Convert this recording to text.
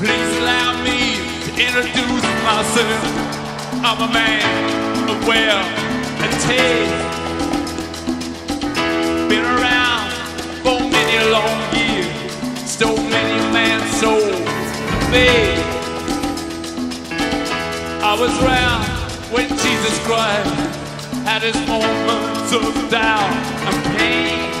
Please allow me to introduce myself. I'm a man of well and taste. Been around for many long years, stole many man's souls and faith. I was round when Jesus Christ had his moments of doubt and pain.